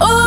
oh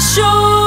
show.